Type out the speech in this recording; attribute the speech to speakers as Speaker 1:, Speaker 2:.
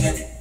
Speaker 1: nigga.